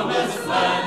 promised land.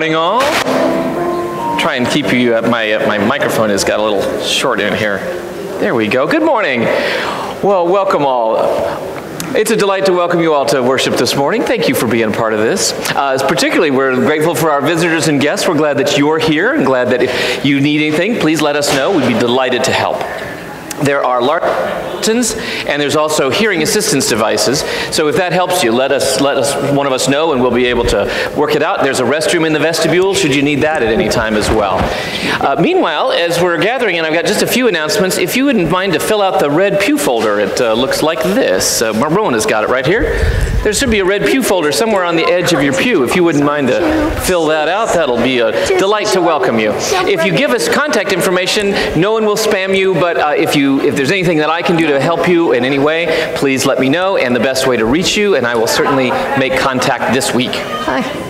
Morning, all. Try and keep you. Uh, my uh, my microphone has got a little short in here. There we go. Good morning. Well, welcome all. It's a delight to welcome you all to worship this morning. Thank you for being a part of this. Uh, particularly, we're grateful for our visitors and guests. We're glad that you're here and glad that if you need anything, please let us know. We'd be delighted to help. There are large and there's also hearing assistance devices. So if that helps you, let us let us one of us know, and we'll be able to work it out. There's a restroom in the vestibule should you need that at any time as well. Uh, meanwhile, as we're gathering, and I've got just a few announcements. If you wouldn't mind to fill out the red pew folder, it uh, looks like this. Uh, Rowan has got it right here. There should be a red pew folder somewhere on the edge of your pew. If you wouldn't mind to fill that out, that'll be a delight to welcome you. If you give us contact information, no one will spam you. But uh, if you if there's anything that I can do to help you in any way, please let me know and the best way to reach you, and I will certainly make contact this week. Hi.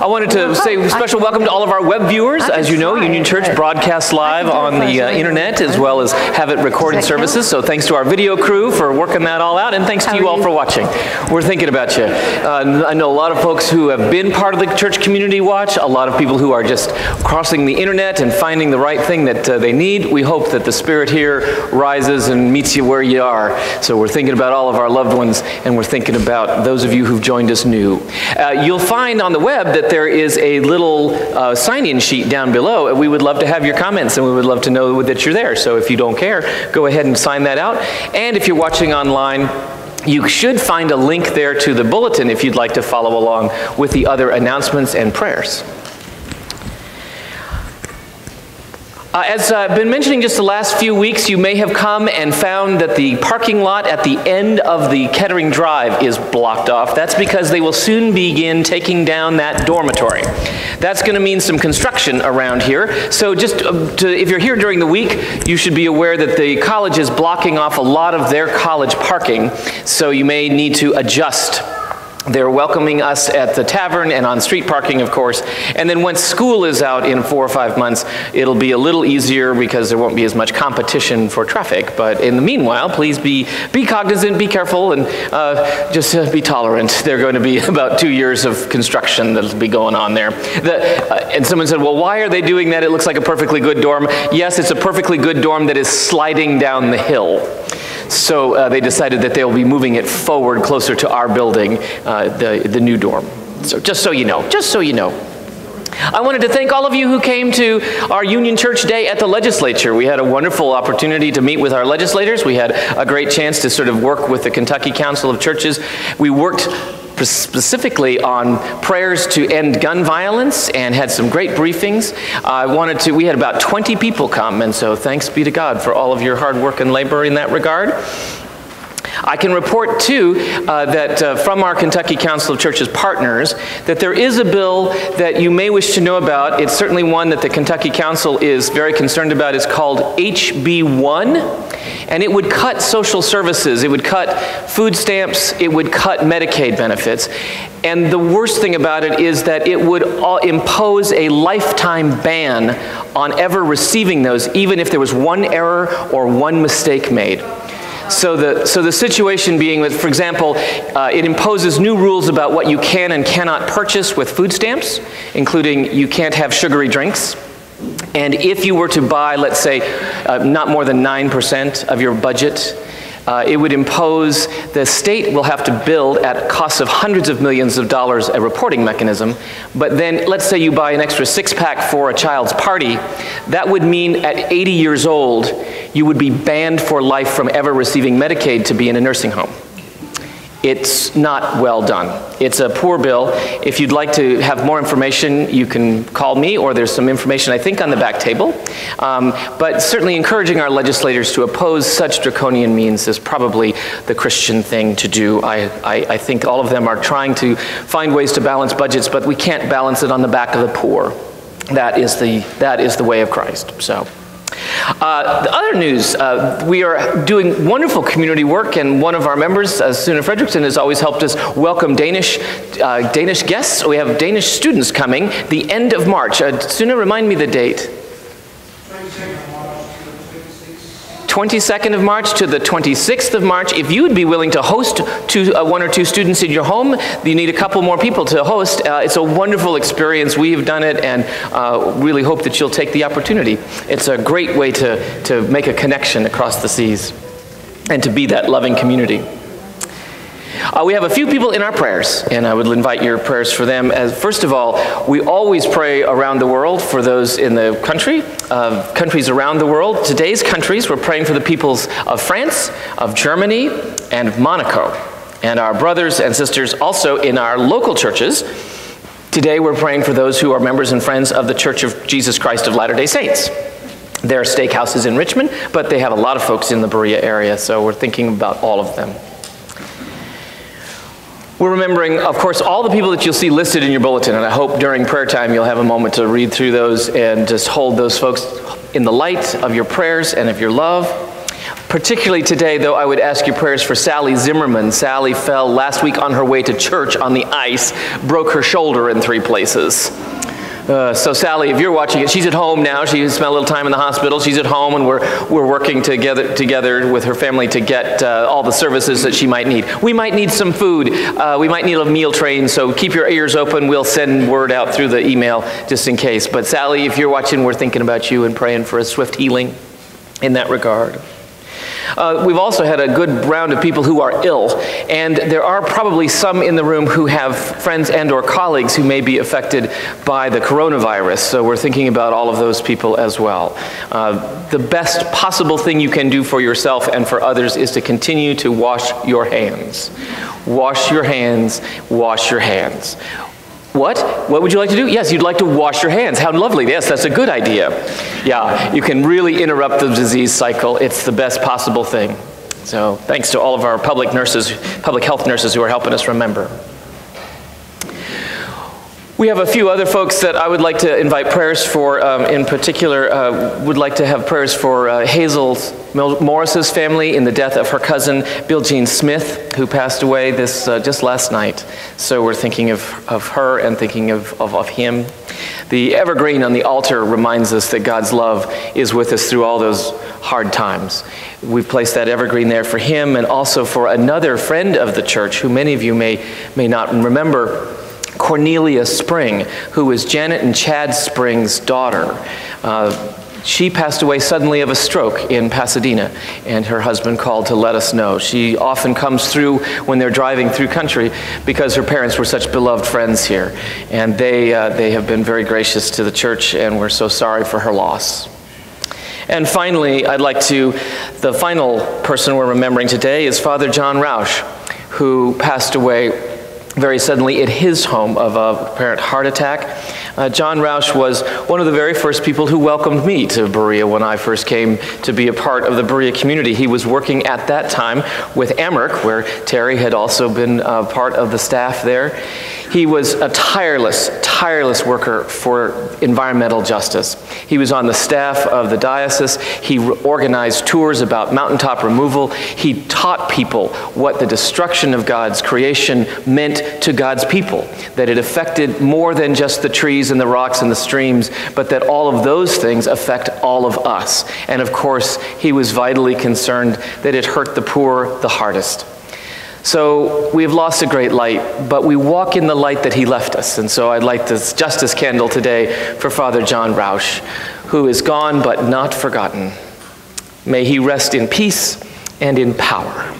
I wanted to say a special welcome to all of our web viewers. As you know, Union Church broadcasts live on the uh, internet as well as have it recorded services. So thanks to our video crew for working that all out, and thanks to you all for watching. We're thinking about you. Uh, I know a lot of folks who have been part of the church community watch, a lot of people who are just crossing the internet and finding the right thing that uh, they need. We hope that the Spirit here rises and meets you where you are. So we're thinking about all of our loved ones, and we're thinking about those of you who've joined us new. Uh, you'll find on the web that there is a little uh, sign-in sheet down below. We would love to have your comments and we would love to know that you're there. So if you don't care, go ahead and sign that out. And if you're watching online, you should find a link there to the bulletin if you'd like to follow along with the other announcements and prayers. Uh, as I've been mentioning just the last few weeks, you may have come and found that the parking lot at the end of the Kettering Drive is blocked off. That's because they will soon begin taking down that dormitory. That's going to mean some construction around here. So just uh, to, if you're here during the week, you should be aware that the college is blocking off a lot of their college parking. So you may need to adjust they're welcoming us at the tavern and on street parking, of course. And then once school is out in four or five months, it'll be a little easier because there won't be as much competition for traffic. But in the meanwhile, please be, be cognizant, be careful, and uh, just uh, be tolerant. There are going to be about two years of construction that'll be going on there. The, uh, and someone said, well, why are they doing that? It looks like a perfectly good dorm. Yes, it's a perfectly good dorm that is sliding down the hill. So uh, they decided that they'll be moving it forward closer to our building, uh, the, the new dorm. So just so you know, just so you know. I wanted to thank all of you who came to our Union Church Day at the legislature. We had a wonderful opportunity to meet with our legislators. We had a great chance to sort of work with the Kentucky Council of Churches. We worked specifically on prayers to end gun violence and had some great briefings. I wanted to, we had about 20 people come, and so thanks be to God for all of your hard work and labor in that regard. I can report too uh, that uh, from our Kentucky Council of Churches partners that there is a bill that you may wish to know about. It's certainly one that the Kentucky Council is very concerned about. It's called HB1 and it would cut social services, it would cut food stamps, it would cut Medicaid benefits. And the worst thing about it is that it would impose a lifetime ban on ever receiving those, even if there was one error or one mistake made. So the, so the situation being that, for example, uh, it imposes new rules about what you can and cannot purchase with food stamps, including you can't have sugary drinks. And if you were to buy, let's say, uh, not more than 9% of your budget, uh, it would impose the state will have to build at costs of hundreds of millions of dollars a reporting mechanism. But then, let's say you buy an extra six pack for a child's party, that would mean at 80 years old, you would be banned for life from ever receiving Medicaid to be in a nursing home. It's not well done. It's a poor bill. If you'd like to have more information, you can call me, or there's some information, I think, on the back table. Um, but certainly encouraging our legislators to oppose such draconian means is probably the Christian thing to do. I, I, I think all of them are trying to find ways to balance budgets, but we can't balance it on the back of the poor. That is the, that is the way of Christ. So. Uh, the other news, uh, we are doing wonderful community work, and one of our members, uh, Suna Fredrickson, has always helped us welcome Danish, uh, Danish guests. We have Danish students coming the end of March. Uh, Suna, remind me the date. 22nd of March to the 26th of March. If you would be willing to host two, uh, one or two students in your home, you need a couple more people to host. Uh, it's a wonderful experience. We have done it and uh, really hope that you'll take the opportunity. It's a great way to, to make a connection across the seas and to be that loving community. Uh, we have a few people in our prayers, and I would invite your prayers for them. As first of all, we always pray around the world for those in the country, uh, countries around the world. Today's countries, we're praying for the peoples of France, of Germany, and Monaco, and our brothers and sisters also in our local churches. Today, we're praying for those who are members and friends of the Church of Jesus Christ of Latter day Saints. Their stake house is in Richmond, but they have a lot of folks in the Berea area, so we're thinking about all of them. We're remembering, of course, all the people that you'll see listed in your bulletin, and I hope during prayer time you'll have a moment to read through those and just hold those folks in the light of your prayers and of your love. Particularly today, though, I would ask your prayers for Sally Zimmerman. Sally fell last week on her way to church on the ice, broke her shoulder in three places. Uh, so Sally, if you're watching it, she's at home now. She spent a little time in the hospital. She's at home, and we're, we're working together, together with her family to get uh, all the services that she might need. We might need some food. Uh, we might need a meal train, so keep your ears open. We'll send word out through the email just in case. But Sally, if you're watching, we're thinking about you and praying for a swift healing in that regard. Uh, we've also had a good round of people who are ill, and there are probably some in the room who have friends and or colleagues who may be affected by the coronavirus, so we're thinking about all of those people as well. Uh, the best possible thing you can do for yourself and for others is to continue to wash your hands. Wash your hands, wash your hands. What? What would you like to do? Yes, you'd like to wash your hands. How lovely. Yes, that's a good idea. Yeah, you can really interrupt the disease cycle. It's the best possible thing. So, thanks to all of our public nurses, public health nurses who are helping us remember. We have a few other folks that I would like to invite prayers for. Um, in particular, uh, would like to have prayers for uh, Hazel Morris's family in the death of her cousin Bill Jean Smith, who passed away this uh, just last night. So we're thinking of, of her and thinking of, of, of him. The evergreen on the altar reminds us that God's love is with us through all those hard times. We've placed that evergreen there for him and also for another friend of the church who many of you may, may not remember Cornelia Spring, who was Janet and Chad Spring's daughter. Uh, she passed away suddenly of a stroke in Pasadena, and her husband called to let us know. She often comes through when they're driving through country because her parents were such beloved friends here. And they, uh, they have been very gracious to the church, and we're so sorry for her loss. And finally, I'd like to, the final person we're remembering today is Father John Rausch, who passed away very suddenly at his home of a apparent heart attack. Uh, John Rausch was one of the very first people who welcomed me to Berea when I first came to be a part of the Berea community. He was working at that time with Emmerich, where Terry had also been uh, part of the staff there. He was a tireless, tireless worker for environmental justice. He was on the staff of the diocese. He organized tours about mountaintop removal. He taught people what the destruction of God's creation meant to God's people, that it affected more than just the trees and the rocks and the streams, but that all of those things affect all of us. And of course, he was vitally concerned that it hurt the poor the hardest. So we have lost a great light, but we walk in the light that he left us. And so I'd like this justice candle today for Father John Rausch, who is gone but not forgotten. May he rest in peace and in power.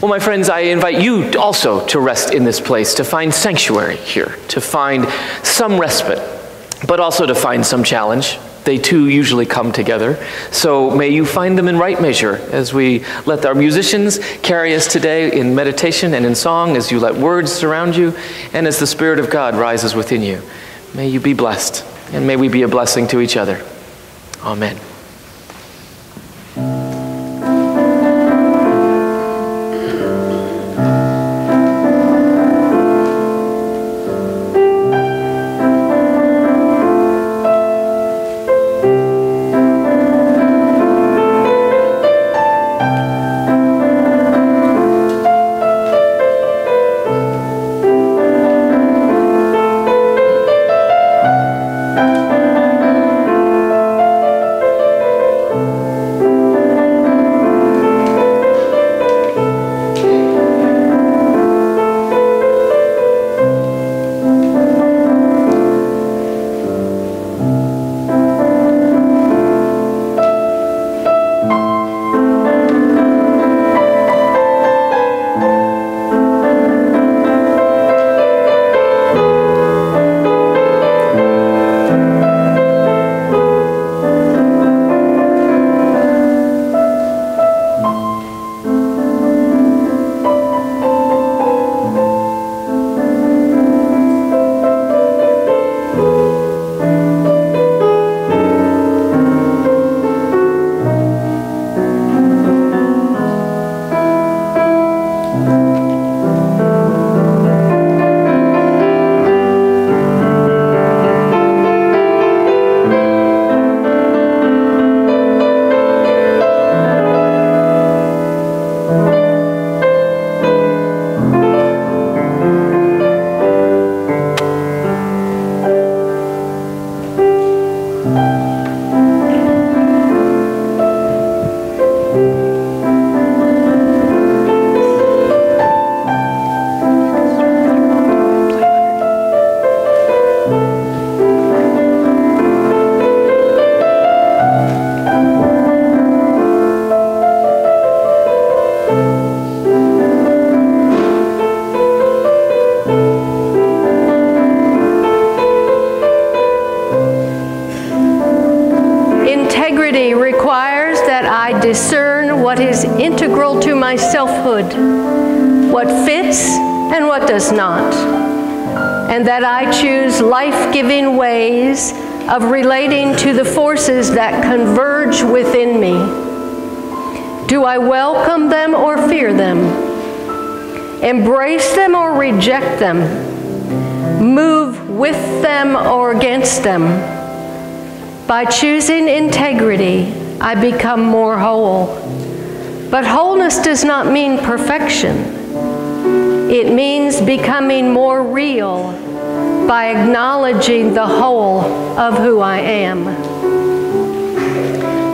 Well, my friends, I invite you also to rest in this place, to find sanctuary here, to find some respite, but also to find some challenge they too usually come together. So may you find them in right measure as we let our musicians carry us today in meditation and in song, as you let words surround you, and as the Spirit of God rises within you. May you be blessed, and may we be a blessing to each other. Amen. Forces that converge within me. Do I welcome them or fear them? Embrace them or reject them? Move with them or against them? By choosing integrity, I become more whole. But wholeness does not mean perfection. It means becoming more real by acknowledging the whole of who I am.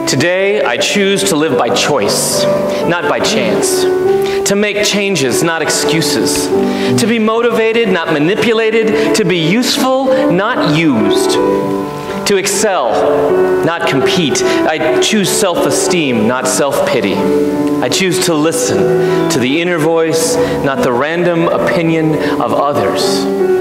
Today, I choose to live by choice, not by chance. To make changes, not excuses. To be motivated, not manipulated. To be useful, not used to excel, not compete. I choose self esteem, not self pity. I choose to listen to the inner voice, not the random opinion of others.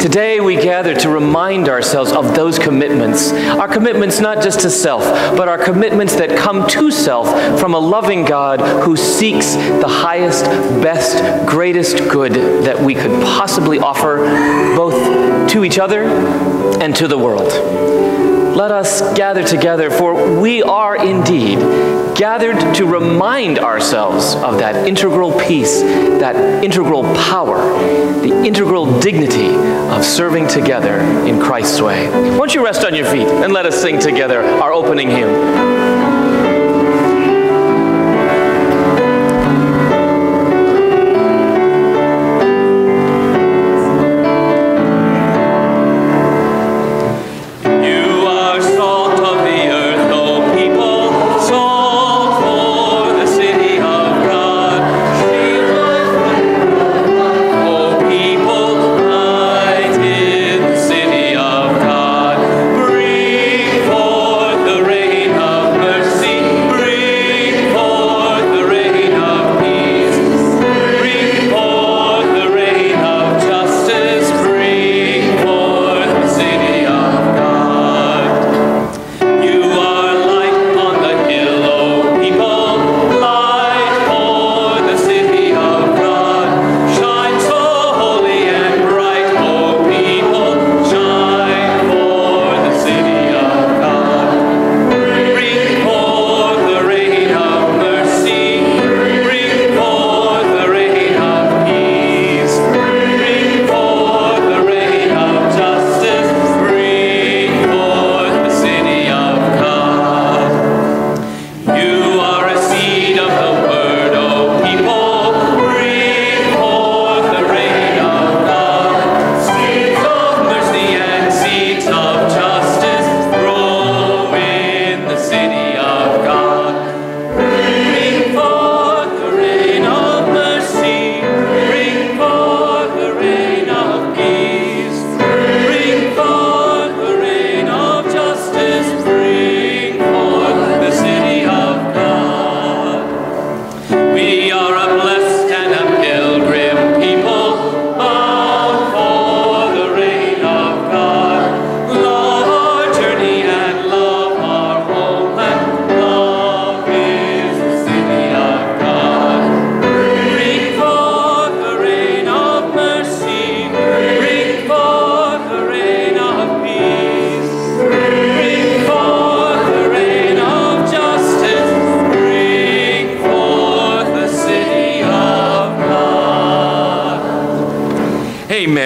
Today we gather to remind ourselves of those commitments. Our commitments not just to self, but our commitments that come to self from a loving God who seeks the highest, best, greatest good that we could possibly offer both to each other and to the world. Let us gather together, for we are indeed gathered to remind ourselves of that integral peace, that integral power, the integral dignity of serving together in Christ's way. Won't you rest on your feet and let us sing together our opening hymn?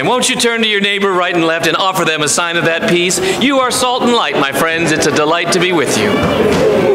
Won't you turn to your neighbor right and left and offer them a sign of that peace? You are salt and light, my friends. It's a delight to be with you.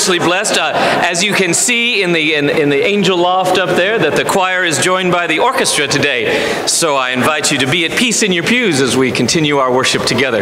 Richly blessed. Uh, as you can see in the, in, in the angel loft up there, that the choir is joined by the orchestra today. So I invite you to be at peace in your pews as we continue our worship together.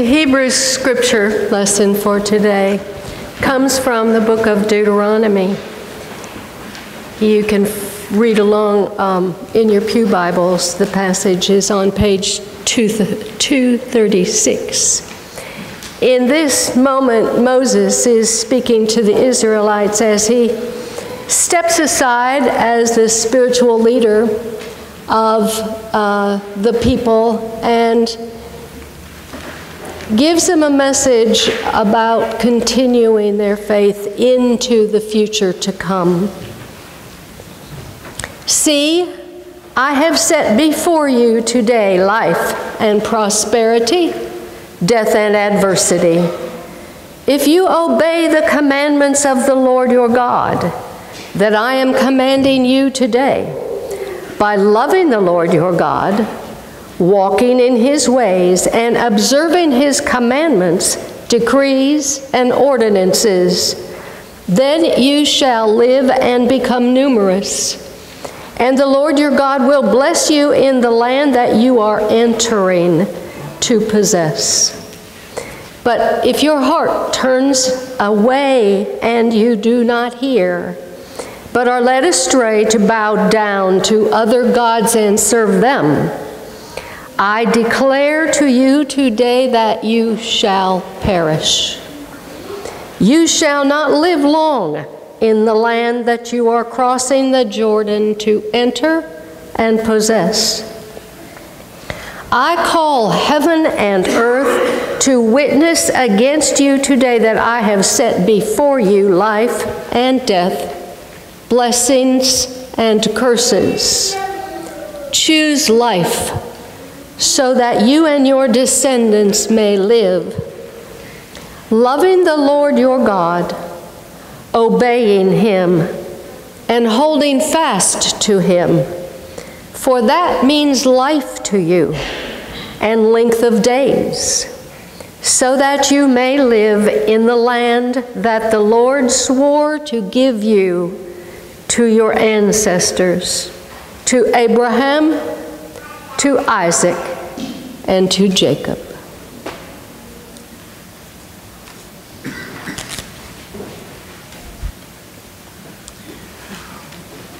The Hebrew scripture lesson for today comes from the book of Deuteronomy. You can read along um, in your Pew Bibles. The passage is on page 236. In this moment, Moses is speaking to the Israelites as he steps aside as the spiritual leader of uh, the people and gives them a message about continuing their faith into the future to come. See, I have set before you today life and prosperity, death and adversity. If you obey the commandments of the Lord your God that I am commanding you today, by loving the Lord your God, walking in his ways, and observing his commandments, decrees, and ordinances, then you shall live and become numerous. And the Lord your God will bless you in the land that you are entering to possess. But if your heart turns away and you do not hear, but are led astray to bow down to other gods and serve them. I declare to you today that you shall perish. You shall not live long in the land that you are crossing the Jordan to enter and possess. I call heaven and earth to witness against you today that I have set before you life and death blessings and curses. Choose life so that you and your descendants may live, loving the Lord your God, obeying Him, and holding fast to Him, for that means life to you and length of days, so that you may live in the land that the Lord swore to give you to your ancestors, to Abraham, to Isaac, and to Jacob.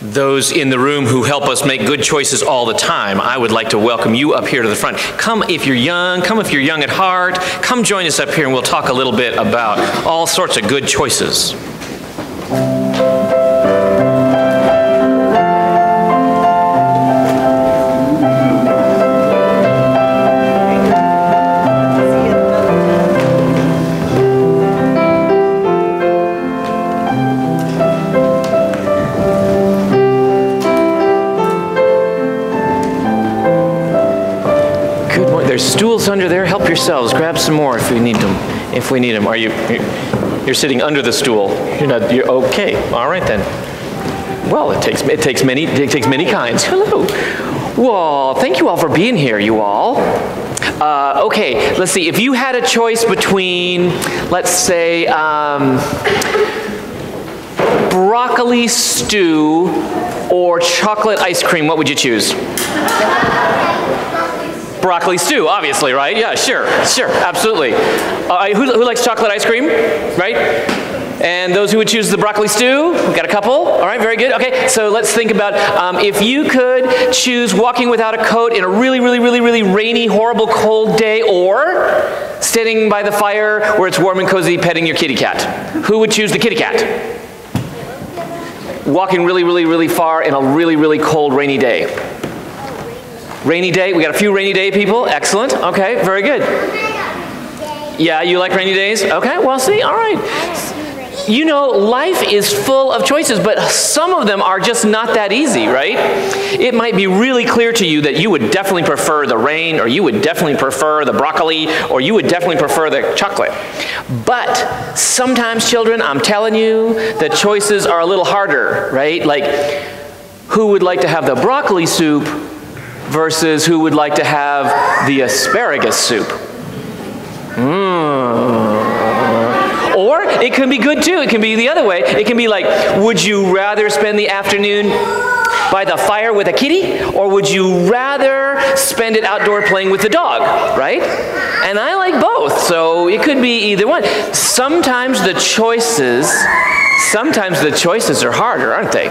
Those in the room who help us make good choices all the time, I would like to welcome you up here to the front. Come if you're young, come if you're young at heart, come join us up here and we'll talk a little bit about all sorts of good choices. Yourselves. Grab some more if we need them. If we need them. Are you? You're sitting under the stool. You're not. You're okay. All right then. Well, it takes it takes many it takes many kinds. Hello. Well, thank you all for being here. You all. Uh, okay, let's see. If you had a choice between, let's say, um, broccoli stew or chocolate ice cream, what would you choose? Broccoli stew, obviously, right? Yeah, sure, sure, absolutely. Uh, who, who likes chocolate ice cream, right? And those who would choose the broccoli stew, we've got a couple. All right, very good. Okay, so let's think about um, if you could choose walking without a coat in a really, really, really, really rainy, horrible, cold day, or standing by the fire where it's warm and cozy petting your kitty cat. Who would choose the kitty cat? Walking really, really, really far in a really, really cold, rainy day. Rainy day, we got a few rainy day people. Excellent. Okay, very good. Yeah, you like rainy days? Okay, well, see, all right. You know, life is full of choices, but some of them are just not that easy, right? It might be really clear to you that you would definitely prefer the rain, or you would definitely prefer the broccoli, or you would definitely prefer the chocolate. But sometimes, children, I'm telling you, the choices are a little harder, right? Like, who would like to have the broccoli soup versus who would like to have the asparagus soup. Mm. Or it can be good too. It can be the other way. It can be like, would you rather spend the afternoon by the fire with a kitty, or would you rather spend it outdoor playing with the dog, right? And I like both, so it could be either one. Sometimes the choices, sometimes the choices are harder, aren't they?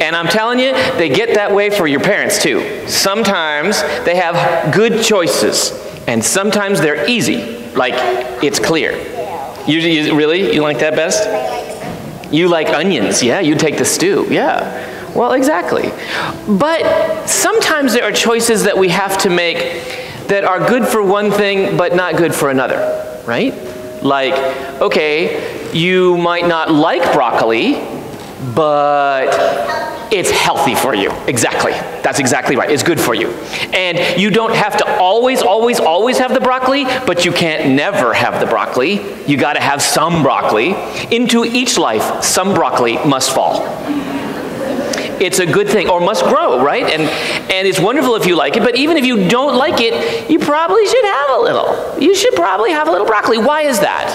And I'm telling you, they get that way for your parents too. Sometimes they have good choices, and sometimes they're easy, like it's clear. You, you really? You like that best? You like onions, yeah, you take the stew, yeah. Well, exactly. But sometimes there are choices that we have to make that are good for one thing but not good for another, right? Like, okay, you might not like broccoli, but it's healthy for you. Exactly. That's exactly right. It's good for you. And you don't have to always, always, always have the broccoli, but you can't never have the broccoli. You got to have some broccoli. Into each life, some broccoli must fall. It's a good thing, or must grow, right? And, and it's wonderful if you like it, but even if you don't like it, you probably should have a little. You should probably have a little broccoli. Why is that?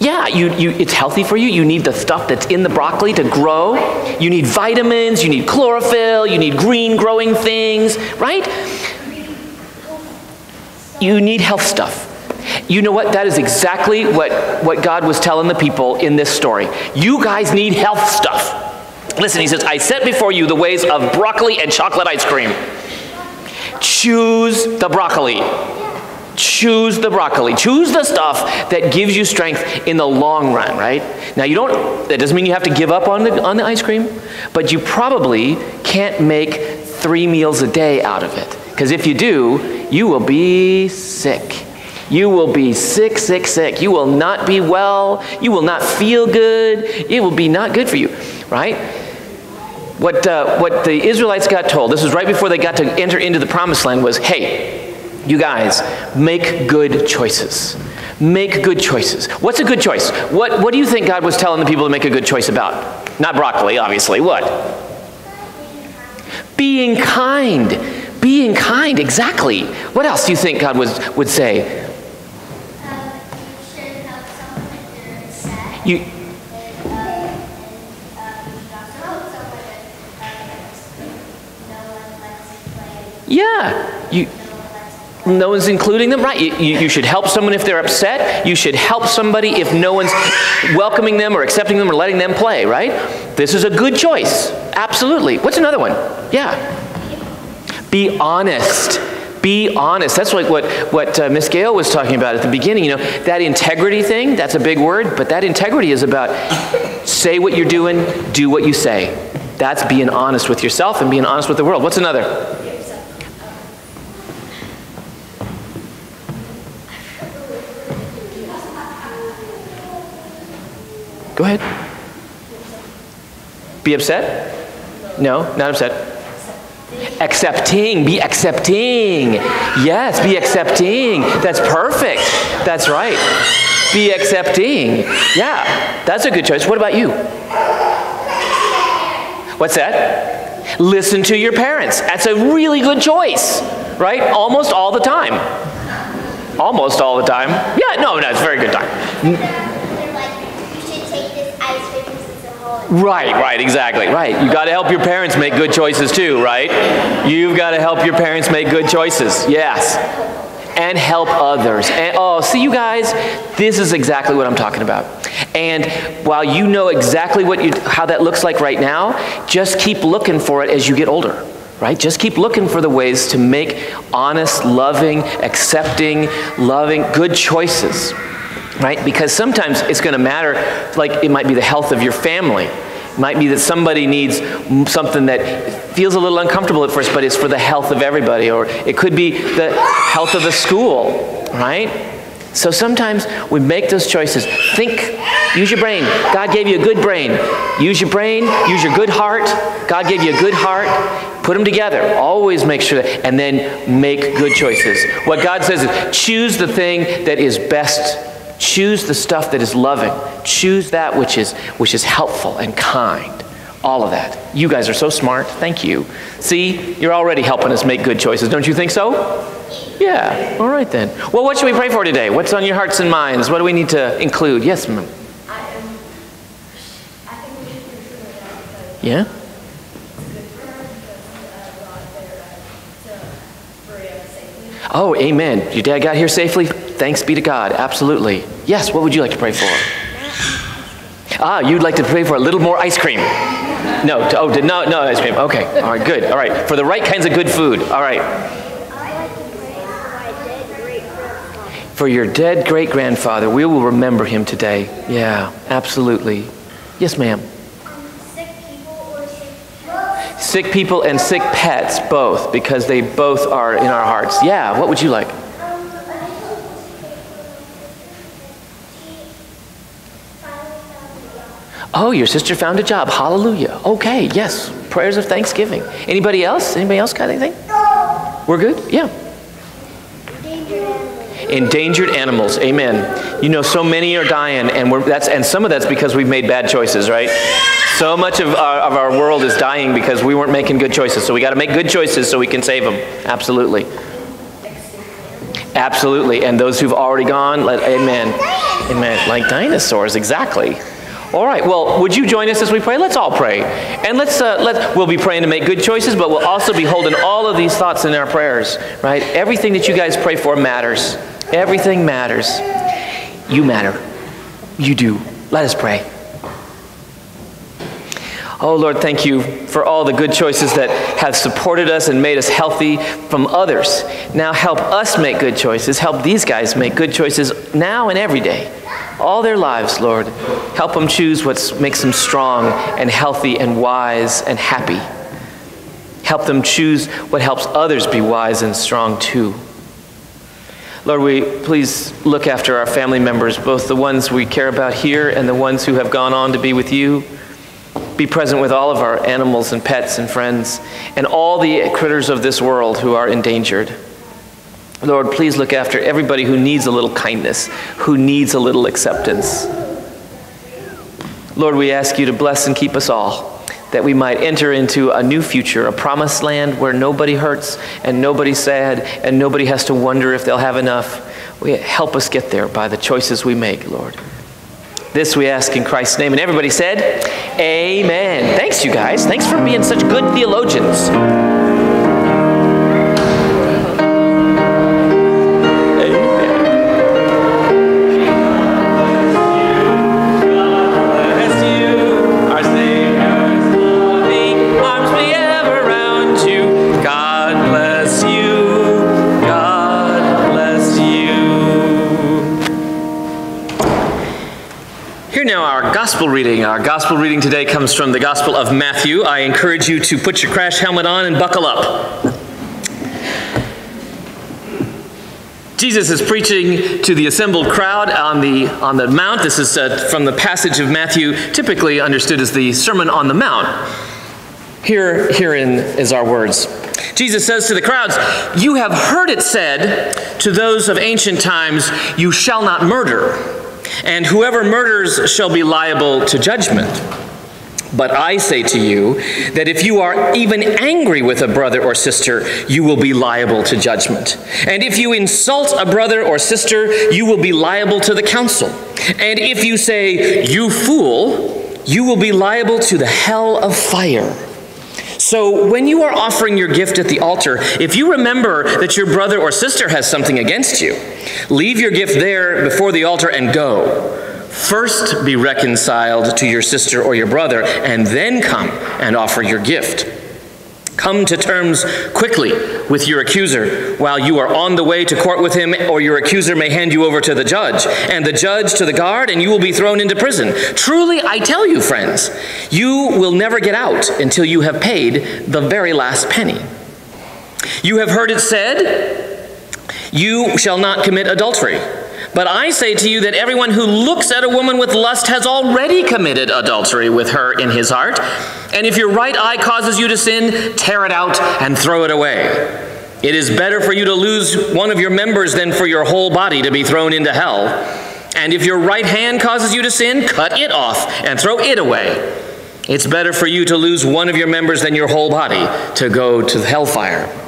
Yeah, you, you, it's healthy for you. You need the stuff that's in the broccoli to grow. You need vitamins, you need chlorophyll, you need green growing things, right? You need health stuff. You know what? That is exactly what, what God was telling the people in this story. You guys need health stuff. Listen, he says, I set before you the ways of broccoli and chocolate ice cream. Choose the broccoli. Choose the broccoli. Choose the stuff that gives you strength in the long run, right? Now you don't that doesn't mean you have to give up on the on the ice cream, but you probably can't make 3 meals a day out of it. Because if you do, you will be sick. You will be sick, sick, sick. You will not be well. You will not feel good. It will be not good for you, right? What, uh, what the Israelites got told, this was right before they got to enter into the promised land, was hey, you guys, make good choices. Make good choices. What's a good choice? What, what do you think God was telling the people to make a good choice about? Not broccoli, obviously. What? Being kind. Being kind, exactly. What else do you think God was, would say? You, yeah, you, no one's including them, right? You, you, you, should help someone if they're upset. You should help somebody if no one's welcoming them or accepting them or letting them play, right? This is a good choice. Absolutely. What's another one? Yeah. Be honest. Be honest. That's like what, what uh, Miss Gail was talking about at the beginning. You know, that integrity thing, that's a big word, but that integrity is about say what you're doing, do what you say. That's being honest with yourself and being honest with the world. What's another? Go ahead. Be upset? No, not upset. Accepting, be accepting. Yes, be accepting. That's perfect. That's right. Be accepting. Yeah, that's a good choice. What about you? What's that? Listen to your parents. That's a really good choice, right? Almost all the time. Almost all the time. Yeah, no, no, it's a very good time. Right, right, exactly. Right. You got to help your parents make good choices too, right? You've got to help your parents make good choices. Yes. And help others. And oh, see you guys, this is exactly what I'm talking about. And while you know exactly what you, how that looks like right now, just keep looking for it as you get older right? Just keep looking for the ways to make honest, loving, accepting, loving, good choices right? Because sometimes it's going to matter, like it might be the health of your family. It might be that somebody needs something that feels a little uncomfortable at first, but it's for the health of everybody. Or it could be the health of the school, right? So sometimes we make those choices. Think, use your brain. God gave you a good brain. Use your brain, use your good heart. God gave you a good heart. Put them together. Always make sure that, and then make good choices. What God says is choose the thing that is best Choose the stuff that is loving. Choose that which is, which is helpful and kind. All of that. You guys are so smart. Thank you. See, you're already helping us make good choices. Don't you think so? Yeah. All right then. Well, what should we pray for today? What's on your hearts and minds? What do we need to include? Yes, ma'am. Yeah? Oh, amen. Your dad got here safely? Thanks be to God. Absolutely. Yes, what would you like to pray for? Ah, you'd like to pray for a little more ice cream. No, oh, no, no ice cream. Okay, all right, good. All right, for the right kinds of good food. All right. For your dead great grandfather, we will remember him today. Yeah, absolutely. Yes, ma'am. Sick people and sick pets, both, because they both are in our hearts. Yeah, what would you like? Oh, your sister found a job. Hallelujah. Okay, yes. Prayers of thanksgiving. Anybody else? Anybody else got anything? We're good? Yeah. Endangered animals. Amen. You know, so many are dying, and we're that's and some of that's because we've made bad choices, right? So much of our, of our world is dying because we weren't making good choices. So we got to make good choices so we can save them. Absolutely. Absolutely. And those who've already gone, let, amen. Amen. Like dinosaurs, exactly. All right. Well, would you join us as we pray? Let's all pray, and let's uh, let we'll be praying to make good choices, but we'll also be holding all of these thoughts in our prayers. Right? Everything that you guys pray for matters. Everything matters. You matter. You do. Let us pray. Oh Lord, thank you for all the good choices that have supported us and made us healthy from others. Now help us make good choices. Help these guys make good choices now and every day. All their lives, Lord. Help them choose what makes them strong and healthy and wise and happy. Help them choose what helps others be wise and strong too. Lord, we please look after our family members, both the ones we care about here and the ones who have gone on to be with you. Be present with all of our animals and pets and friends and all the critters of this world who are endangered. Lord, please look after everybody who needs a little kindness, who needs a little acceptance. Lord, we ask you to bless and keep us all, that we might enter into a new future, a promised land where nobody hurts and nobody's sad and nobody has to wonder if they'll have enough. We help us get there by the choices we make, Lord. This we ask in Christ's name. And everybody said, Amen. Thanks, you guys. Thanks for being such good theologians. Reading. Our gospel reading today comes from the Gospel of Matthew. I encourage you to put your crash helmet on and buckle up. Jesus is preaching to the assembled crowd on the, on the Mount. This is uh, from the passage of Matthew, typically understood as the Sermon on the Mount. Here, herein is our words. Jesus says to the crowds, You have heard it said to those of ancient times, You shall not murder and whoever murders shall be liable to judgment. But I say to you that if you are even angry with a brother or sister, you will be liable to judgment. And if you insult a brother or sister, you will be liable to the council. And if you say, You fool, you will be liable to the hell of fire. So when you are offering your gift at the altar, if you remember that your brother or sister has something against you, leave your gift there before the altar and go. First be reconciled to your sister or your brother, and then come and offer your gift. Come to terms quickly with your accuser while you are on the way to court with him, or your accuser may hand you over to the judge, and the judge to the guard, and you will be thrown into prison. Truly, I tell you, friends, you will never get out until you have paid the very last penny. You have heard it said, You shall not commit adultery. But I say to you that everyone who looks at a woman with lust has already committed adultery with her in his heart. And if your right eye causes you to sin, tear it out and throw it away. It is better for you to lose one of your members than for your whole body to be thrown into hell. And if your right hand causes you to sin, cut it off and throw it away. It's better for you to lose one of your members than your whole body to go to hellfire.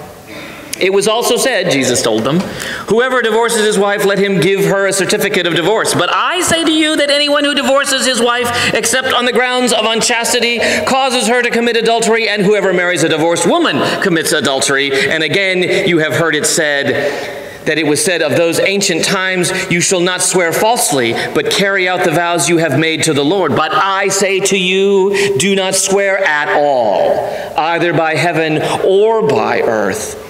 It was also said, Jesus told them, Whoever divorces his wife, let him give her a certificate of divorce. But I say to you that anyone who divorces his wife, except on the grounds of unchastity, causes her to commit adultery, and whoever marries a divorced woman commits adultery. And again, you have heard it said, that it was said of those ancient times, You shall not swear falsely, but carry out the vows you have made to the Lord. But I say to you, do not swear at all, either by heaven or by earth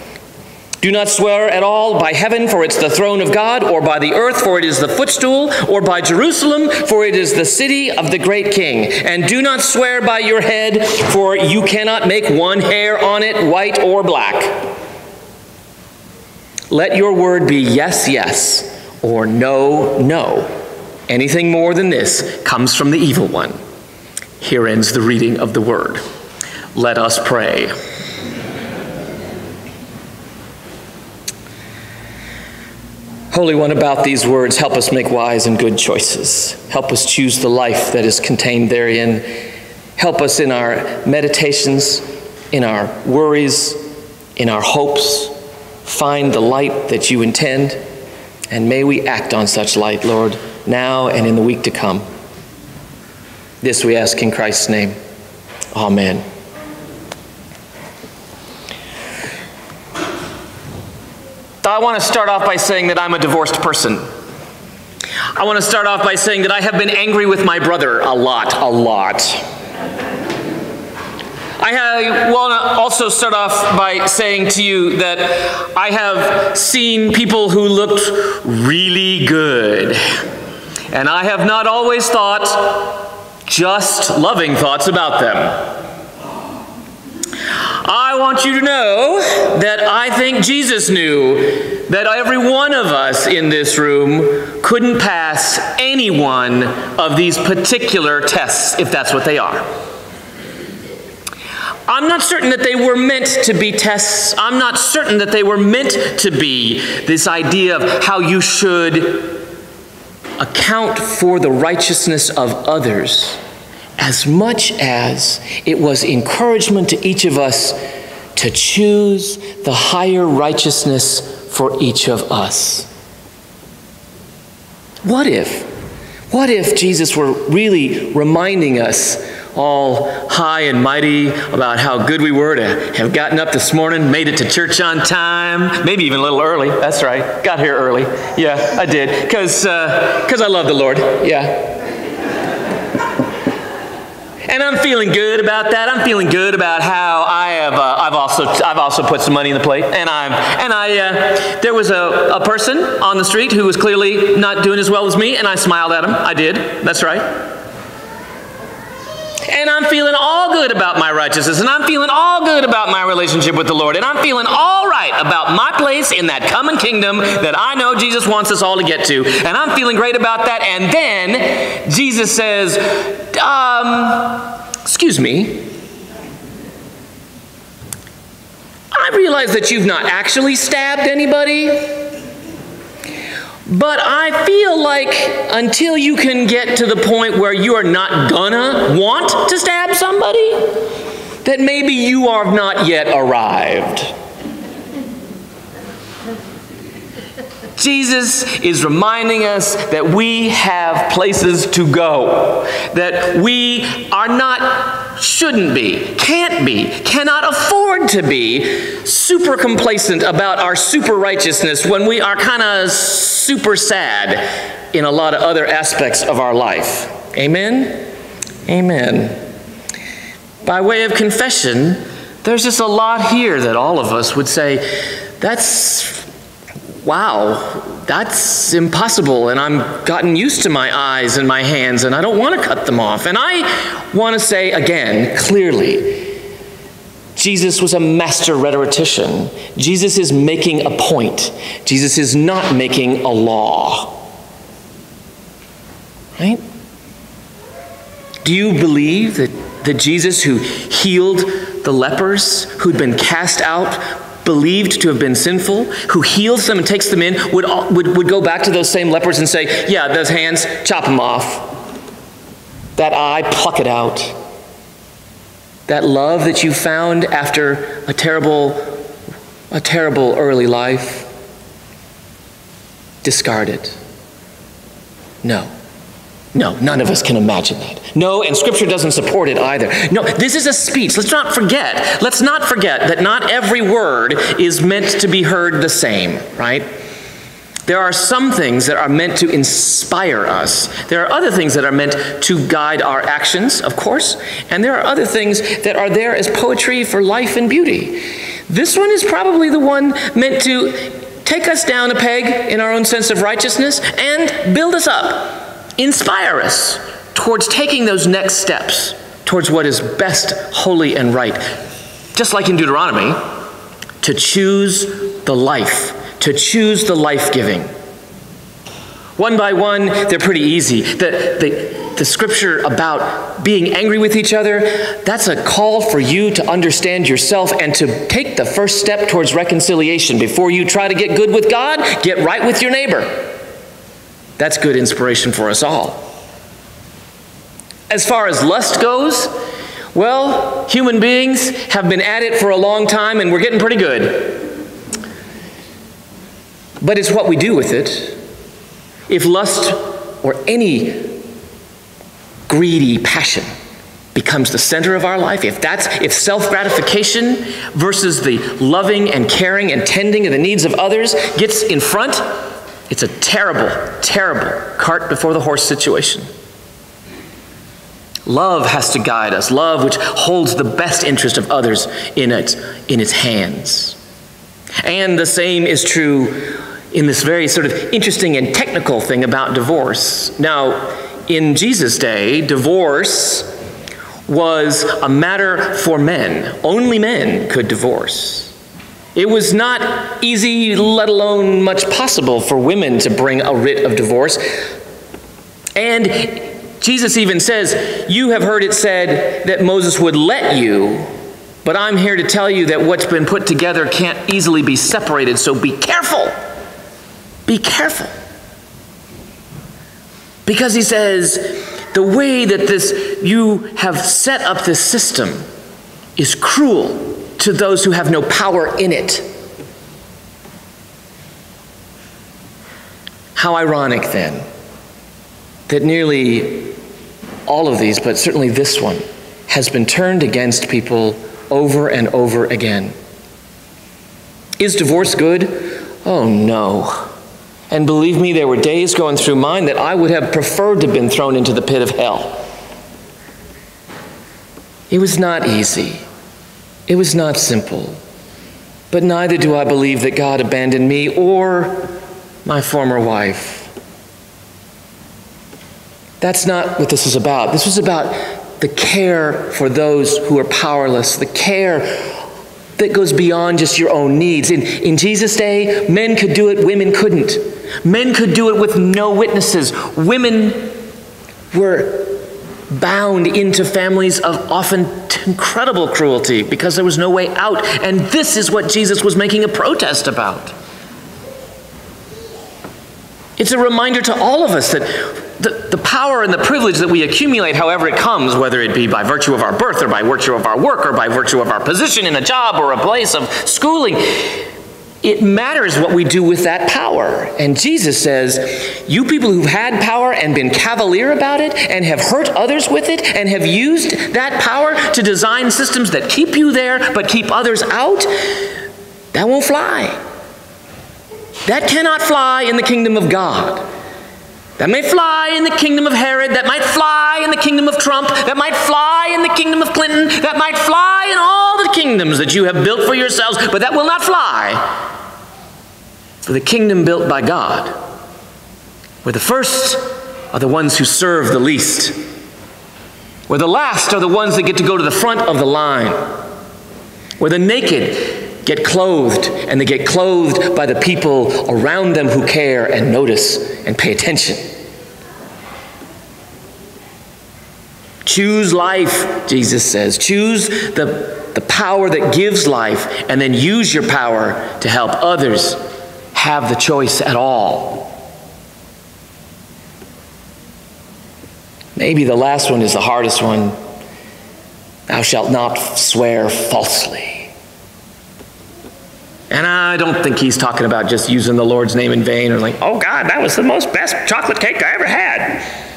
do not swear at all by heaven, for it's the throne of God, or by the earth, for it is the footstool, or by Jerusalem, for it is the city of the great king. And do not swear by your head, for you cannot make one hair on it white or black. Let your word be yes, yes, or no, no. Anything more than this comes from the evil one. Here ends the reading of the word. Let us pray. Holy One, about these words, help us make wise and good choices. Help us choose the life that is contained therein. Help us in our meditations, in our worries, in our hopes. Find the light that you intend, and may we act on such light, Lord, now and in the week to come. This we ask in Christ's name. Amen. I want to start off by saying that I'm a divorced person. I want to start off by saying that I have been angry with my brother a lot, a lot. I want to also start off by saying to you that I have seen people who looked really good. And I have not always thought just loving thoughts about them. I want you to know that I think Jesus knew that every one of us in this room couldn't pass any one of these particular tests if that's what they are. I'm not certain that they were meant to be tests. I'm not certain that they were meant to be this idea of how you should account for the righteousness of others as much as it was encouragement to each of us to choose the higher righteousness for each of us. What if? What if Jesus were really reminding us, all high and mighty, about how good we were to have gotten up this morning, made it to church on time, maybe even a little early. That's right, got here early. Yeah, I did, because uh, cause I love the Lord. Yeah, and I'm feeling good about that. I'm feeling good about how I have. Uh, I've also I've also put some money in the plate, and I'm and I. Uh, there was a, a person on the street who was clearly not doing as well as me, and I smiled at him. I did. That's right. And I'm feeling all good about my righteousness, and I'm feeling all good about my relationship with the Lord, and I'm feeling all right about my place in that coming kingdom that I know Jesus wants us all to get to. And I'm feeling great about that. And then Jesus says, um, excuse me. I realize that you've not actually stabbed anybody. But I feel like until you can get to the point where you are not gonna want to stab somebody, that maybe you are not yet arrived. Jesus is reminding us that we have places to go, that we are not, shouldn't be, can't be, cannot afford to be super complacent about our super righteousness when we are kind of super sad in a lot of other aspects of our life. Amen? Amen. By way of confession, there's just a lot here that all of us would say, that's wow, that's impossible. And I'm gotten used to my eyes and my hands, and I don't want to cut them off. And I want to say again, clearly, Jesus was a master rhetorician. Jesus is making a point. Jesus is not making a law. Right? Do you believe that, that Jesus, who healed the lepers who'd been cast out believed to have been sinful, who heals them and takes them in, would, would, would go back to those same lepers and say, Yeah, those hands, chop them off. That eye, pluck it out. That love that you found after a terrible, a terrible early life, discard it. No. No, none of us can imagine that. No, and Scripture doesn't support it either. No, this is a speech. Let's not forget. Let's not forget that not every word is meant to be heard the same, right? There are some things that are meant to inspire us. There are other things that are meant to guide our actions, of course, and there are other things that are there as poetry for life and beauty. This one is probably the one meant to take us down a peg in our own sense of righteousness and build us up inspire us towards taking those next steps towards what is best, holy, and right. Just like in Deuteronomy, to choose the life, to choose the life giving. One by one, they're pretty easy. The, the, the scripture about being angry with each other, that's a call for you to understand yourself and to take the first step towards reconciliation. Before you try to get good with God, get right with your neighbor. That's good inspiration for us all. As far as lust goes, well, human beings have been at it for a long time and we're getting pretty good. But it's what we do with it. If lust or any greedy passion becomes the center of our life, if that's if self-gratification versus the loving and caring and tending of the needs of others gets in front, it's a terrible, terrible cart before the horse situation. Love has to guide us. Love which holds the best interest of others in its, in its hands. And the same is true in this very sort of interesting and technical thing about divorce. Now, in Jesus' day, divorce was a matter for men. Only men could divorce. It was not easy, let alone much possible, for women to bring a writ of divorce. And Jesus even says, You have heard it said that Moses would let you, but I'm here to tell you that what's been put together can't easily be separated, so be careful. Be careful. Because he says, the way that this you have set up this system is cruel to those who have no power in it. How ironic then that nearly all of these, but certainly this one, has been turned against people over and over again. Is divorce good? Oh no. And believe me, there were days going through mine that I would have preferred to have been thrown into the pit of hell. It was not easy. It was not simple. But neither do I believe that God abandoned me or my former wife. That's not what this is about. This was about the care for those who are powerless, the care that goes beyond just your own needs. In, in Jesus' day, men could do it, women couldn't. Men could do it with no witnesses. Women were bound into families of often incredible cruelty because there was no way out. And this is what Jesus was making a protest about. It's a reminder to all of us that the, the power and the privilege that we accumulate, however it comes, whether it be by virtue of our birth or by virtue of our work or by virtue of our position in a job or a place of schooling, it matters what we do with that power. And Jesus says, You people who've had power and been cavalier about it and have hurt others with it and have used that power to design systems that keep you there but keep others out, that won't fly. That cannot fly in the kingdom of God. That may fly in the kingdom of Herod, that might fly in the kingdom of Trump, that might fly in the kingdom of Clinton, that might fly in all the kingdoms that you have built for yourselves, but that will not fly for the kingdom built by God, where the first are the ones who serve the least, where the last are the ones that get to go to the front of the line, where the naked get clothed, and they get clothed by the people around them who care and notice and pay attention. Choose life, Jesus says. Choose the, the power that gives life, and then use your power to help others have the choice at all. Maybe the last one is the hardest one. Thou shalt not swear falsely. And I don't think he's talking about just using the Lord's name in vain or like, oh God, that was the most best chocolate cake I ever had.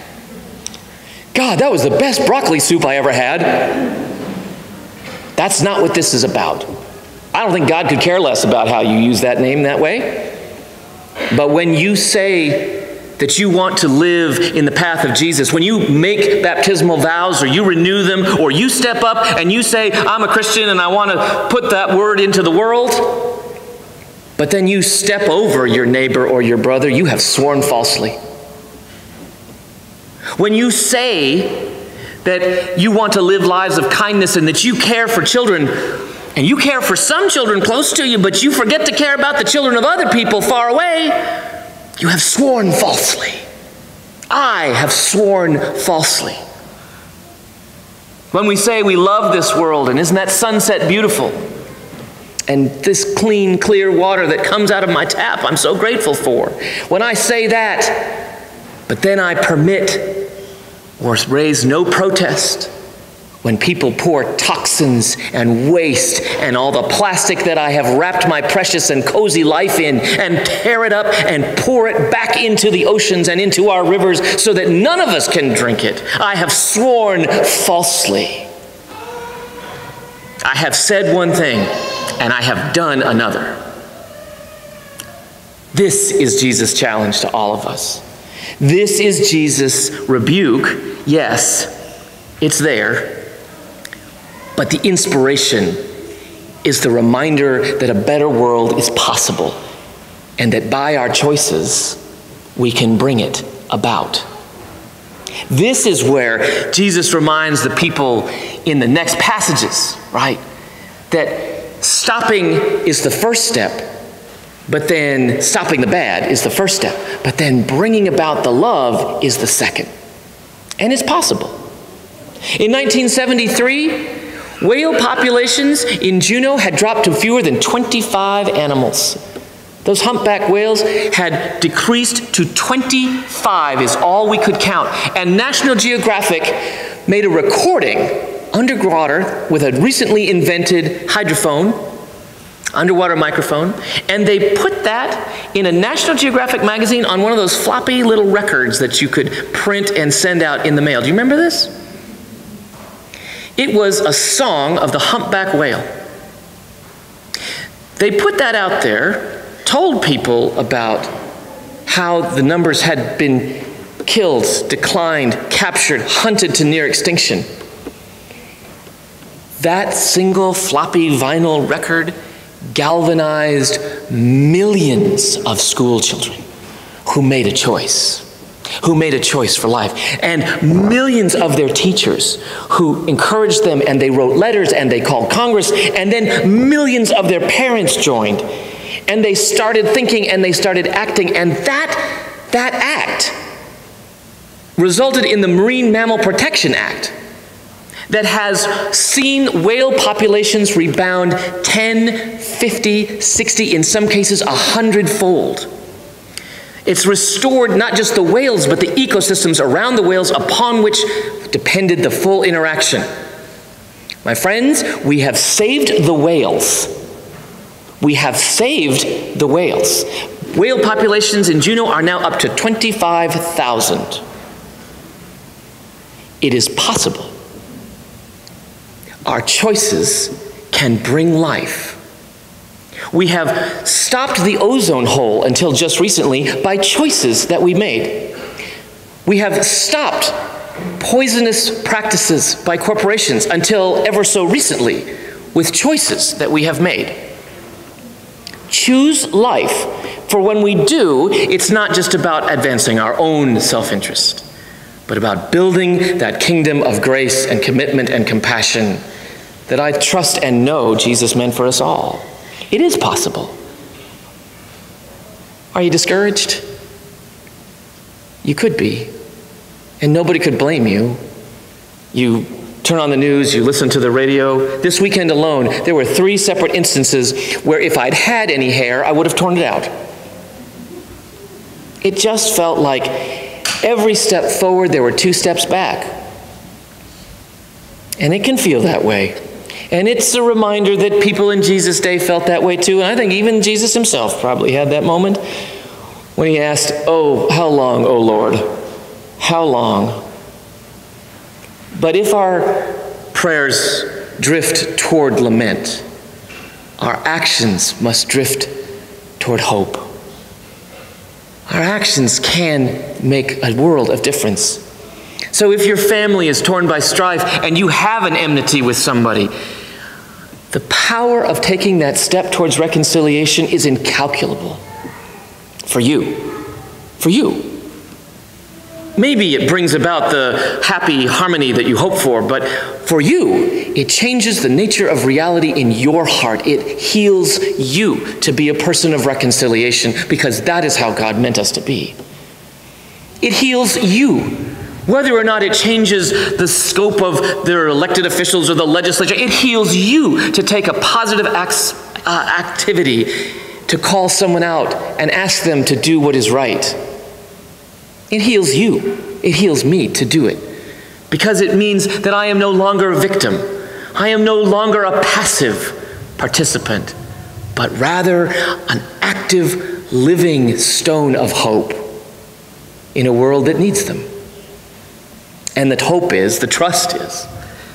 God, that was the best broccoli soup I ever had. That's not what this is about. I don't think God could care less about how you use that name that way. But when you say that you want to live in the path of Jesus, when you make baptismal vows or you renew them or you step up and you say, I'm a Christian and I want to put that word into the world, but then you step over your neighbor or your brother, you have sworn falsely. When you say that you want to live lives of kindness and that you care for children, and you care for some children close to you, but you forget to care about the children of other people far away, you have sworn falsely. I have sworn falsely. When we say we love this world, and isn't that sunset beautiful? And this clean, clear water that comes out of my tap, I'm so grateful for. When I say that, but then I permit or raise no protest when people pour toxins and waste and all the plastic that I have wrapped my precious and cozy life in and tear it up and pour it back into the oceans and into our rivers so that none of us can drink it. I have sworn falsely. I have said one thing and I have done another. This is Jesus' challenge to all of us. This is Jesus' rebuke. Yes, it's there. But the inspiration is the reminder that a better world is possible and that by our choices, we can bring it about. This is where Jesus reminds the people in the next passages, right? That stopping is the first step, but then stopping the bad is the first step, but then bringing about the love is the second. And it's possible. In 1973, Whale populations in Juneau had dropped to fewer than 25 animals. Those humpback whales had decreased to 25 is all we could count. And National Geographic made a recording underwater with a recently invented hydrophone, underwater microphone, and they put that in a National Geographic magazine on one of those floppy little records that you could print and send out in the mail. Do you remember this? It was a song of the humpback whale. They put that out there, told people about how the numbers had been killed, declined, captured, hunted to near extinction. That single floppy vinyl record galvanized millions of school children who made a choice who made a choice for life, and millions of their teachers who encouraged them and they wrote letters and they called Congress, and then millions of their parents joined. And they started thinking and they started acting, and that, that act resulted in the Marine Mammal Protection Act that has seen whale populations rebound 10, 50, 60, in some cases a hundredfold. It's restored not just the whales, but the ecosystems around the whales upon which depended the full interaction. My friends, we have saved the whales. We have saved the whales. Whale populations in Juneau are now up to 25,000. It is possible. Our choices can bring life we have stopped the ozone hole until just recently by choices that we made. We have stopped poisonous practices by corporations until ever so recently with choices that we have made. Choose life, for when we do, it's not just about advancing our own self interest, but about building that kingdom of grace and commitment and compassion that I trust and know Jesus meant for us all. It is possible. Are you discouraged? You could be. And nobody could blame you. You turn on the news, you listen to the radio. This weekend alone, there were three separate instances where if I'd had any hair, I would have torn it out. It just felt like every step forward, there were two steps back. And it can feel that way. And it's a reminder that people in Jesus' day felt that way too. And I think even Jesus himself probably had that moment when he asked, Oh, how long, O Lord? How long? But if our prayers drift toward lament, our actions must drift toward hope. Our actions can make a world of difference. So if your family is torn by strife and you have an enmity with somebody, the power of taking that step towards reconciliation is incalculable for you. For you. Maybe it brings about the happy harmony that you hope for, but for you, it changes the nature of reality in your heart. It heals you to be a person of reconciliation because that is how God meant us to be. It heals you whether or not it changes the scope of their elected officials or the legislature, it heals you to take a positive uh, activity to call someone out and ask them to do what is right. It heals you. It heals me to do it. because it means that I am no longer a victim. I am no longer a passive participant, but rather an active, living stone of hope in a world that needs them. And the hope is, the trust is,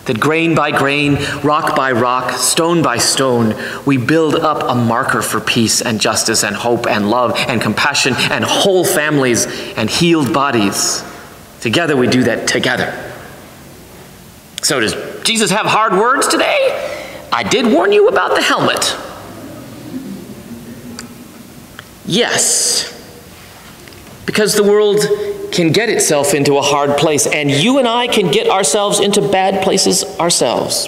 that grain by grain, rock by rock, stone by stone, we build up a marker for peace and justice and hope and love and compassion and whole families and healed bodies. Together we do that together. So, does Jesus have hard words today? I did warn you about the helmet. Yes, because the world can get itself into a hard place, and you and I can get ourselves into bad places ourselves.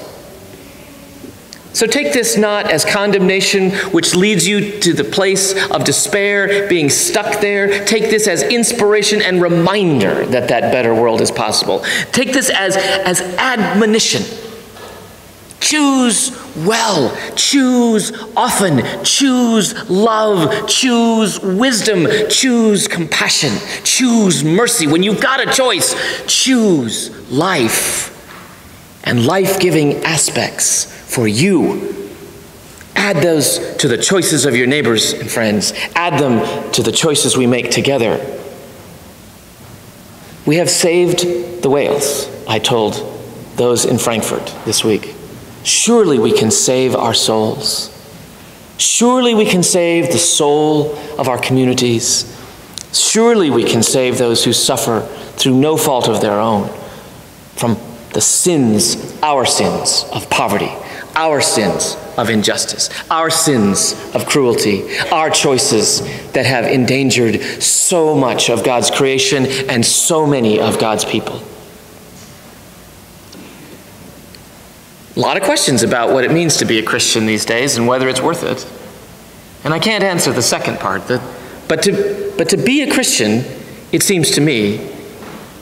So take this not as condemnation, which leads you to the place of despair, being stuck there. Take this as inspiration and reminder that that better world is possible. Take this as, as admonition. Choose well, choose often, choose love, choose wisdom, choose compassion, choose mercy. When you've got a choice, choose life and life giving aspects for you. Add those to the choices of your neighbors and friends, add them to the choices we make together. We have saved the whales, I told those in Frankfort this week. Surely we can save our souls. Surely we can save the soul of our communities. Surely we can save those who suffer through no fault of their own from the sins, our sins of poverty, our sins of injustice, our sins of cruelty, our choices that have endangered so much of God's creation and so many of God's people. A lot of questions about what it means to be a Christian these days and whether it's worth it. And I can't answer the second part. The, but, to, but to be a Christian, it seems to me,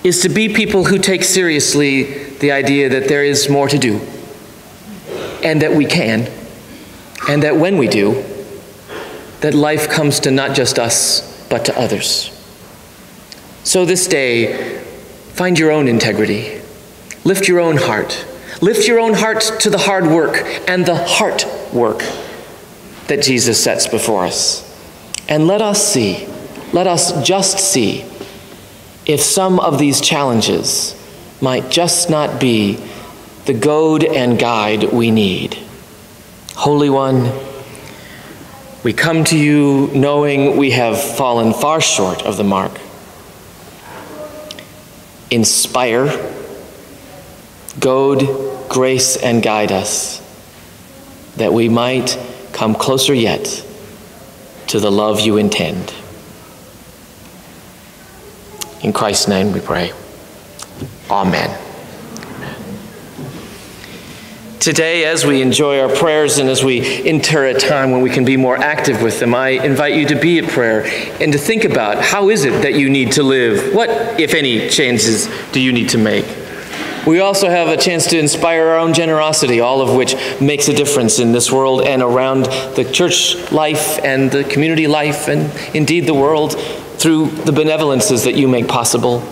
is to be people who take seriously the idea that there is more to do, and that we can, and that when we do, that life comes to not just us, but to others. So this day, find your own integrity, lift your own heart Lift your own heart to the hard work and the heart work that Jesus sets before us. And let us see, let us just see if some of these challenges might just not be the goad and guide we need. Holy One, we come to you knowing we have fallen far short of the mark. Inspire goad, grace, and guide us, that we might come closer yet to the love you intend. In Christ's name we pray. Amen. Today, as we enjoy our prayers and as we enter a time when we can be more active with them, I invite you to be at prayer and to think about how is it that you need to live? What, if any, changes do you need to make? We also have a chance to inspire our own generosity, all of which makes a difference in this world and around the church life and the community life and indeed the world through the benevolences that you make possible.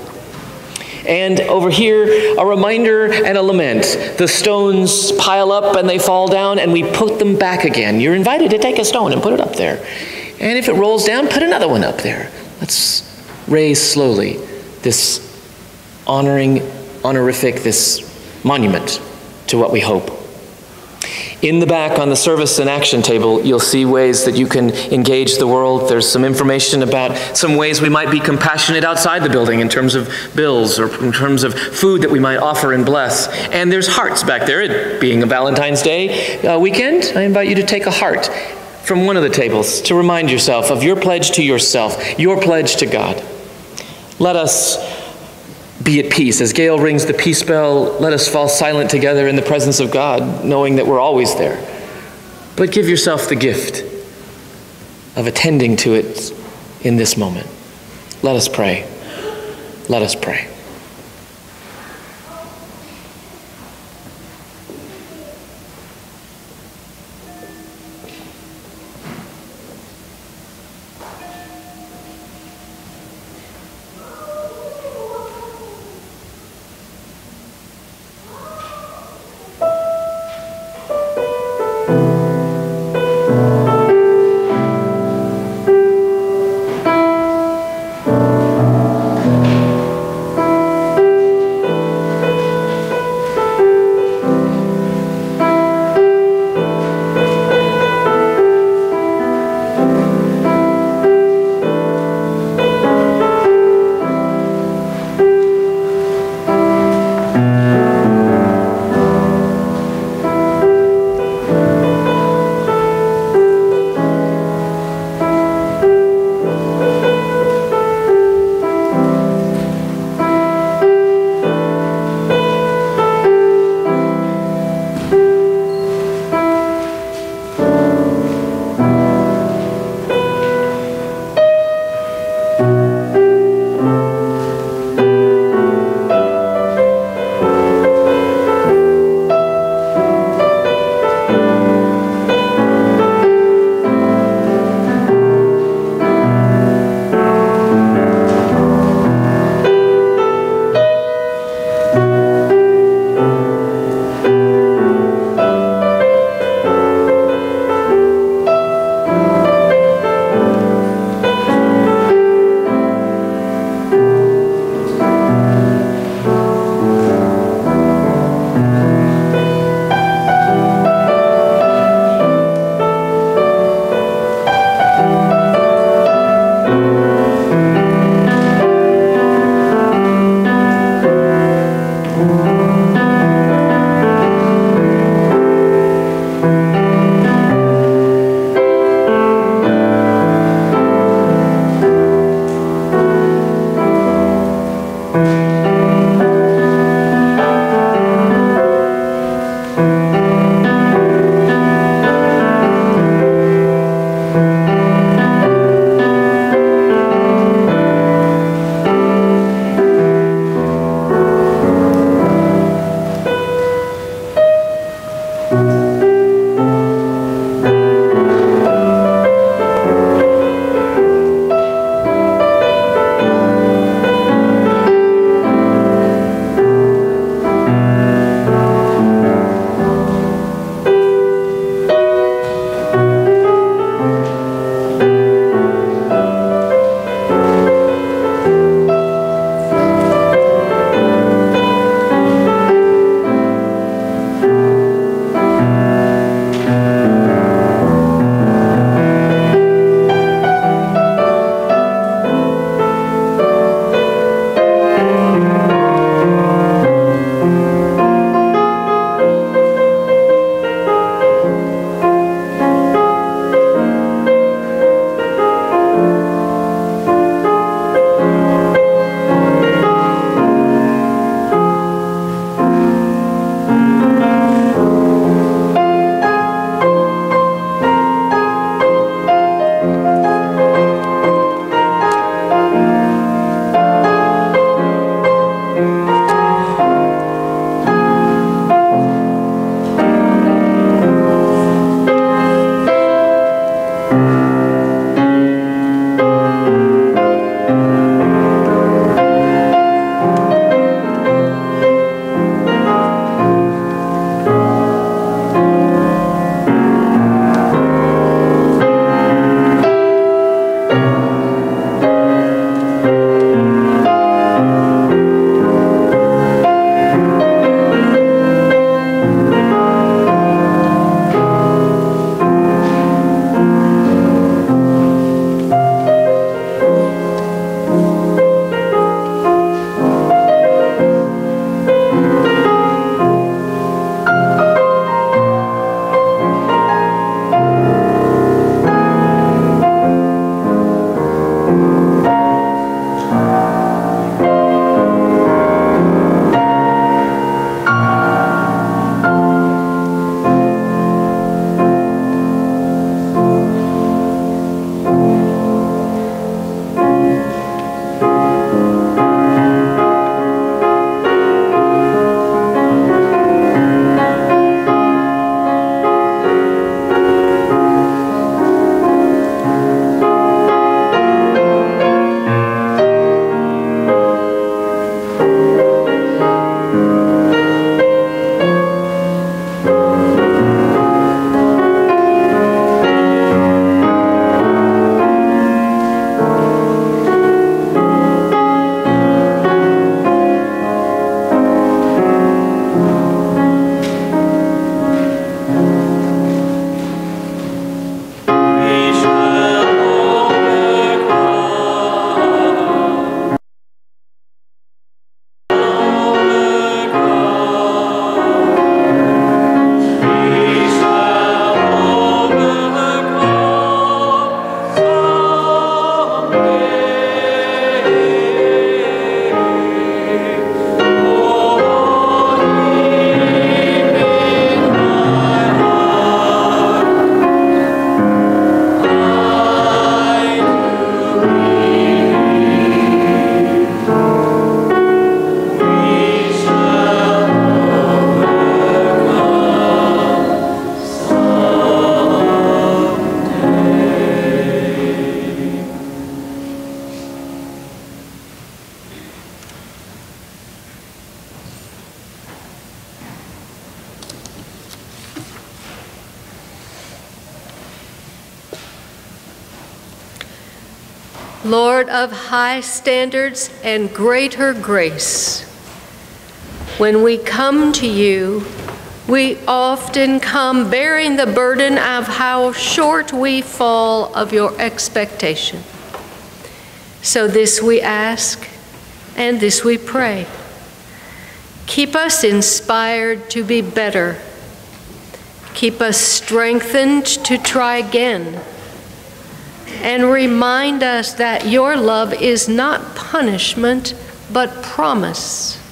And over here, a reminder and a lament. The stones pile up and they fall down, and we put them back again. You're invited to take a stone and put it up there. And if it rolls down, put another one up there. Let's raise slowly this honoring honorific, this monument to what we hope. In the back on the service and action table, you'll see ways that you can engage the world. There's some information about some ways we might be compassionate outside the building in terms of bills or in terms of food that we might offer and bless. And there's hearts back there. It being a Valentine's Day uh, weekend, I invite you to take a heart from one of the tables to remind yourself of your pledge to yourself, your pledge to God. Let us be at peace. As Gail rings the peace bell, let us fall silent together in the presence of God, knowing that we're always there. But give yourself the gift of attending to it in this moment. Let us pray. Let us pray. High standards and greater grace, when we come to you, we often come bearing the burden of how short we fall of your expectation. So this we ask, and this we pray. Keep us inspired to be better. Keep us strengthened to try again. And remind us that your love is not punishment, but promise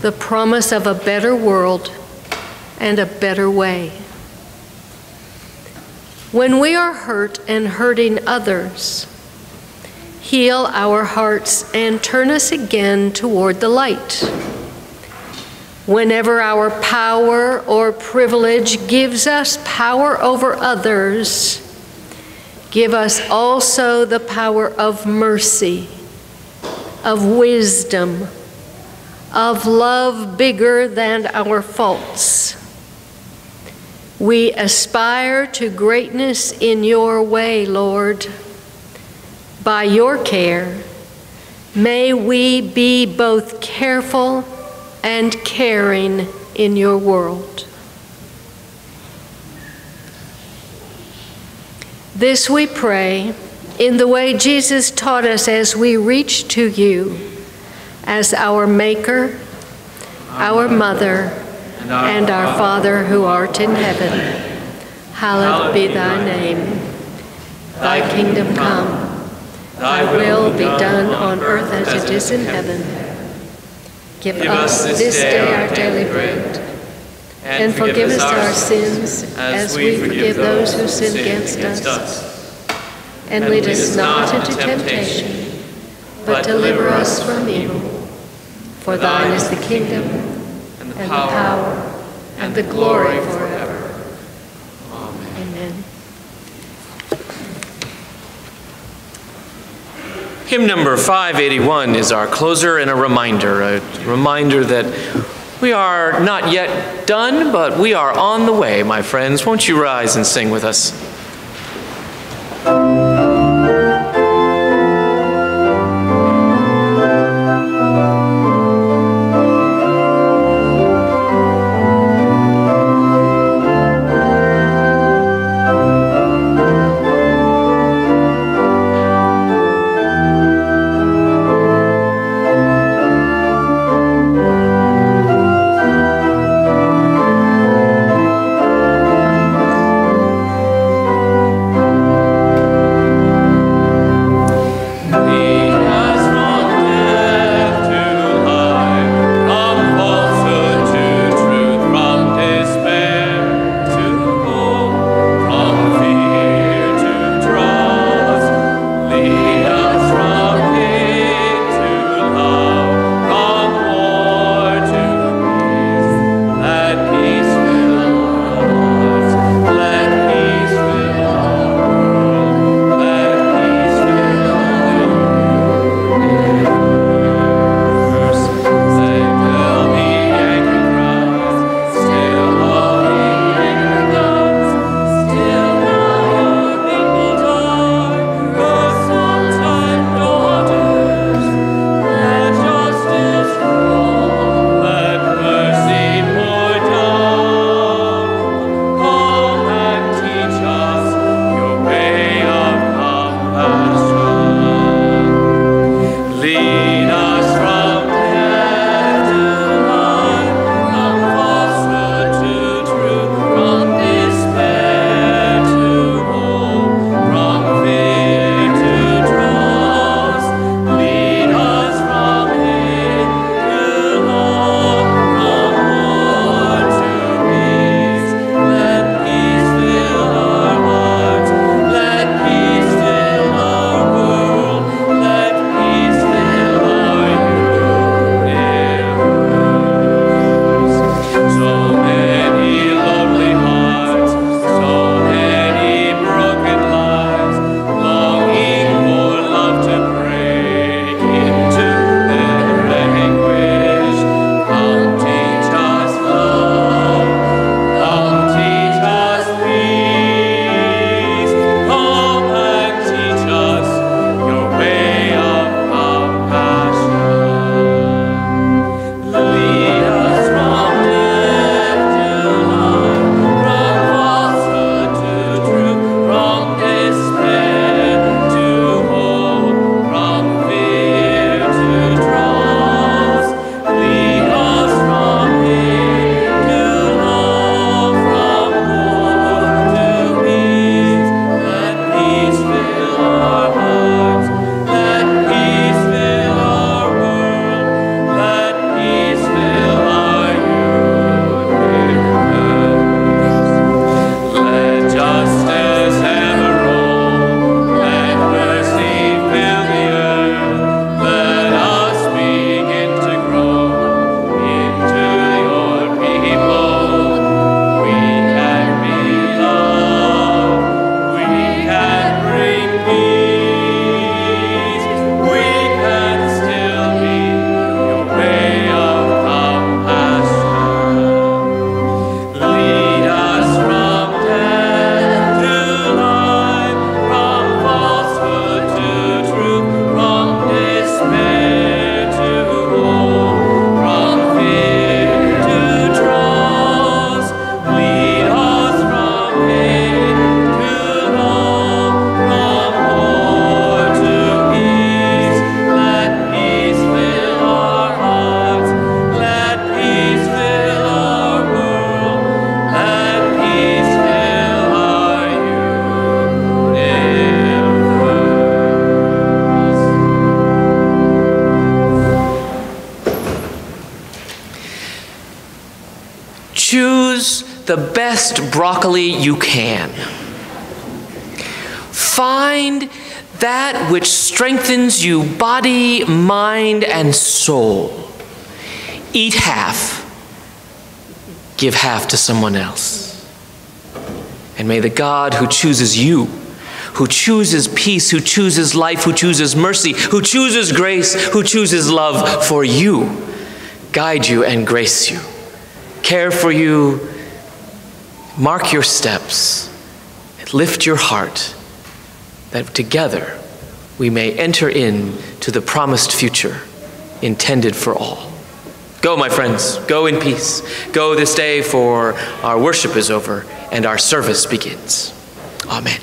the promise of a better world and a better way. When we are hurt and hurting others, heal our hearts and turn us again toward the light. Whenever our power or privilege gives us power over others, give us also the power of mercy, of wisdom, of love bigger than our faults. We aspire to greatness in your way, Lord. By your care, may we be both careful and caring in your world. This we pray in the way Jesus taught us as we reach to you as our Maker, our Mother, and our Father who art in heaven. Hallowed be thy name. Thy kingdom come. Thy will be done on earth as it is in heaven. Give us this day our daily bread. And forgive us our sins as we forgive those who sin against us. And lead us not into temptation, but deliver us from evil. For thine is the kingdom, and the power, and the glory forever. Amen. Hymn number 581 is our closer and a reminder, a reminder that we are not yet done, but we are on the way, my friends. Won't you rise and sing with us? Mind, and soul. Eat half, give half to someone else. And may the God who chooses you, who chooses peace, who chooses life, who chooses mercy, who chooses grace, who chooses love for you, guide you and grace you, care for you, mark your steps, lift your heart, that together we may enter in to the promised future intended for all. Go, my friends, go in peace. Go this day, for our worship is over and our service begins. Amen.